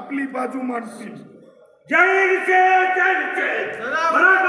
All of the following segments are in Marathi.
अपनी बाजू मांडतील जय जय जय जय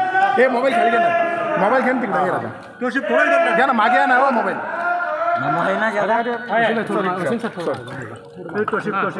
हे मोबाईल खाली घे ना मोबाईल घ्या ना तिकडे घे राजा घ्या ना मागे ना हो मोबाईल मोबाईल ना